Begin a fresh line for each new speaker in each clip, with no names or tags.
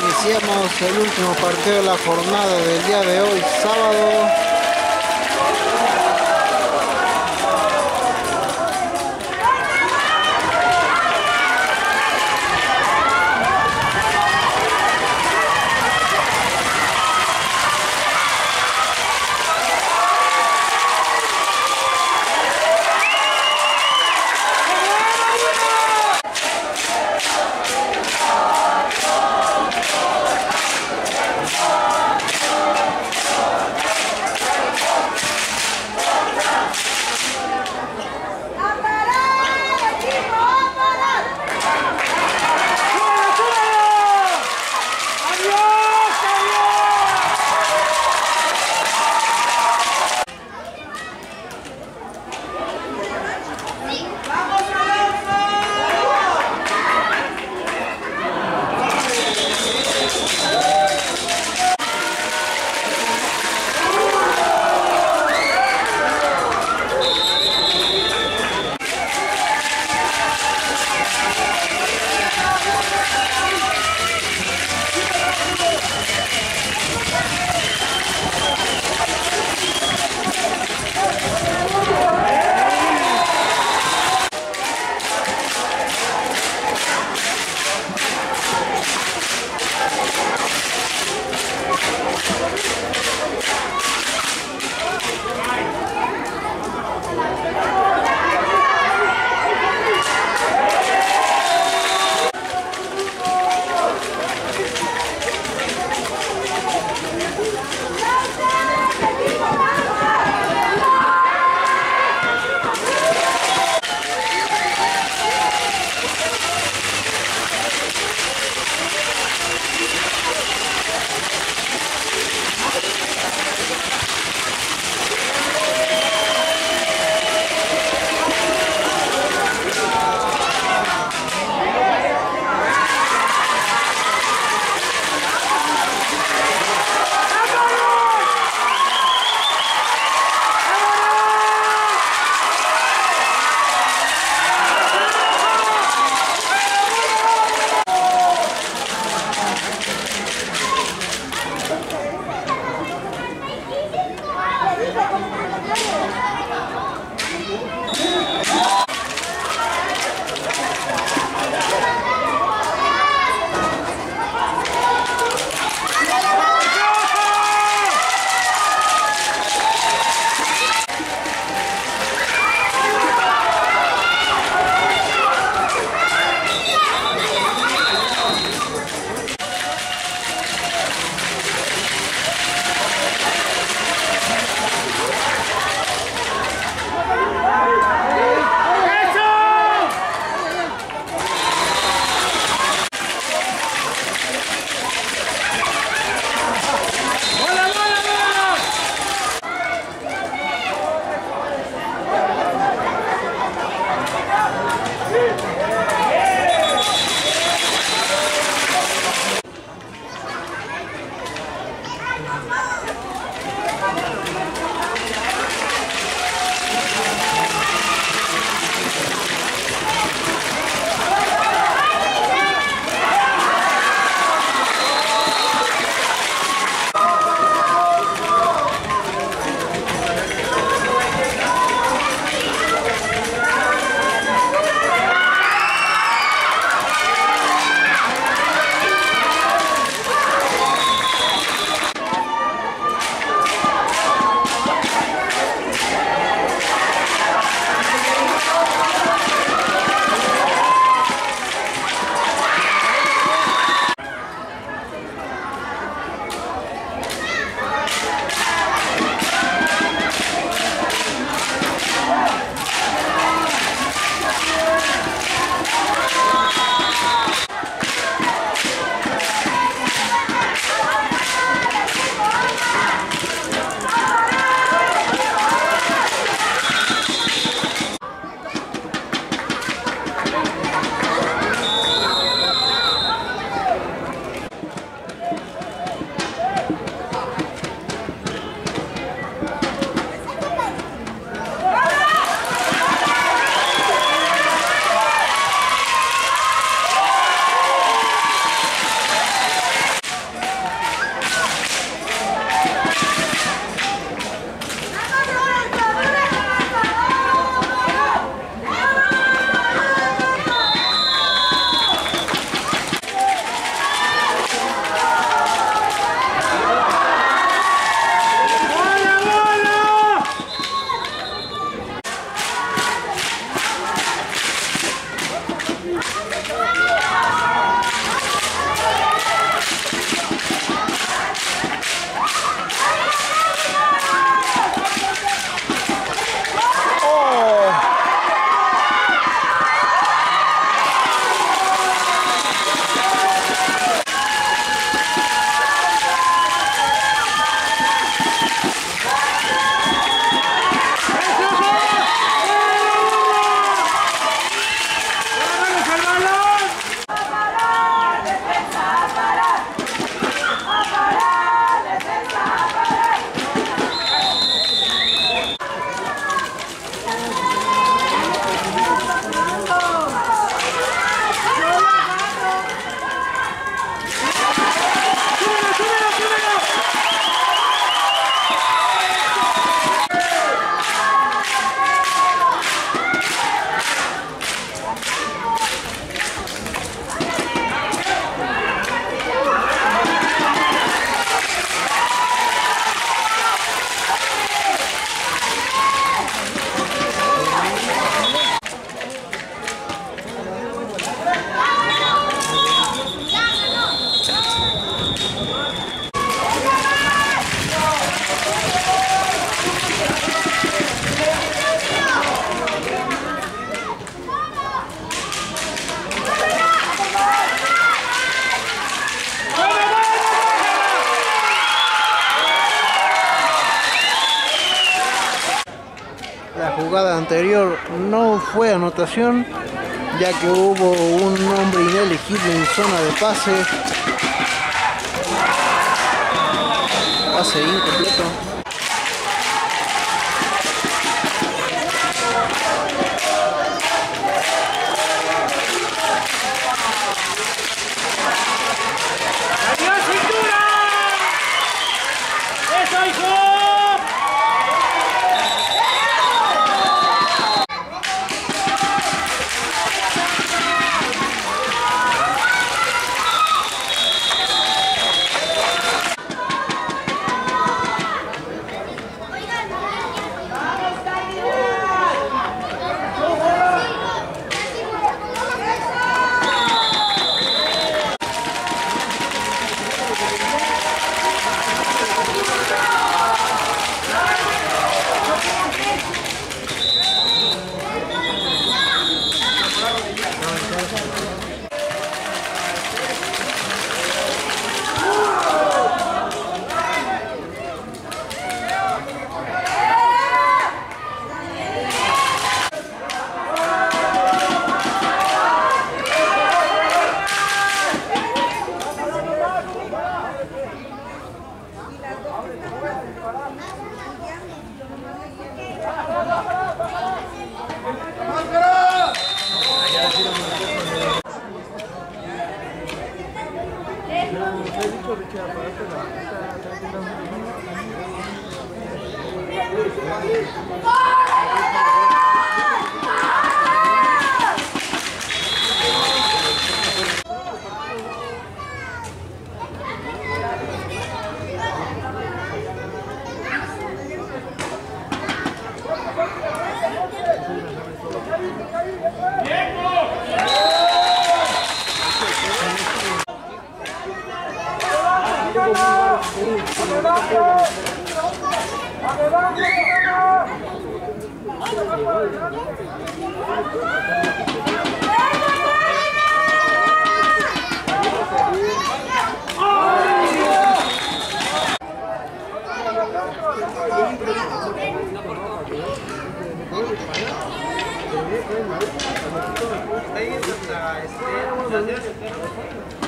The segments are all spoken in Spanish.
Iniciamos el último partido de la jornada del día de hoy, sábado jugada anterior no fue anotación, ya que hubo un hombre inelegible en zona de pase. Pase incompleto. ¡Adiós, cintura! ¡Eso, hijo! Đấy, là, là, là, là, là, là, là,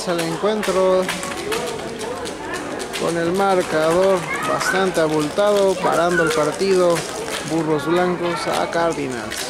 Finaliza el encuentro con el marcador bastante abultado, parando el partido Burros Blancos a Cardinals.